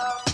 love.